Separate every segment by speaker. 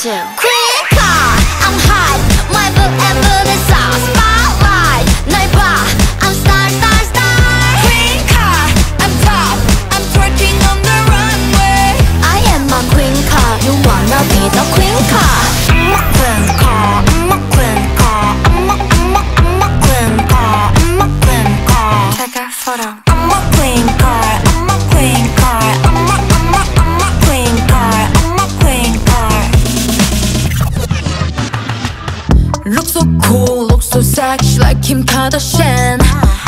Speaker 1: Two.
Speaker 2: so cool, look so sexy like Kim Kardashian.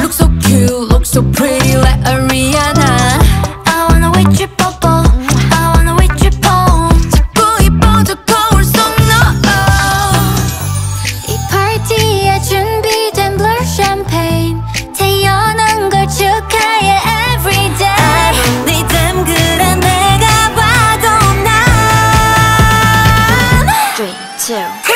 Speaker 2: Look so cute, look so pretty like Ariana.
Speaker 1: I wanna wait you bubble I wanna wait you home
Speaker 2: 자꾸 이뻐져 거울 속 no.
Speaker 1: 이 파티에 준비된 blur champagne. 태어난 걸 축하해 every day. I don't need them 그래 내가 봐도 난. 3, 2,
Speaker 2: 1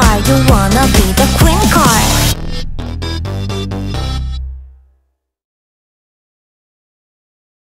Speaker 1: Are you want